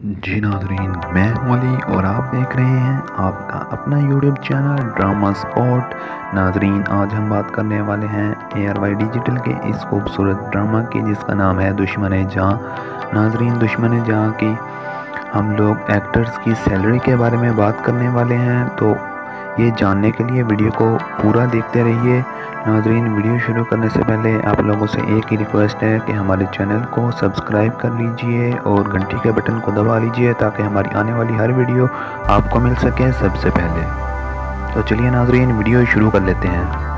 जी नाजरीन मैं हूँ अली और आप देख रहे हैं आपका अपना यूट्यूब चैनल ड्रामा स्पॉट नाजरीन, आज हम बात करने वाले हैं ए आर वाई डिजिटल के इस खूबसूरत ड्रामा की, जिसका नाम है दुश्मन जहाँ। नाजरीन, दुश्मन जहाँ की हम लोग एक्टर्स की सैलरी के बारे में बात करने वाले हैं तो ये जानने के लिए वीडियो को पूरा देखते रहिए। नाजरीन, वीडियो शुरू करने से पहले आप लोगों से एक ही रिक्वेस्ट है कि हमारे चैनल को सब्सक्राइब कर लीजिए और घंटी के बटन को दबा लीजिए ताकि हमारी आने वाली हर वीडियो आपको मिल सके सबसे पहले। तो चलिए नाजरीन, वीडियो शुरू कर लेते हैं।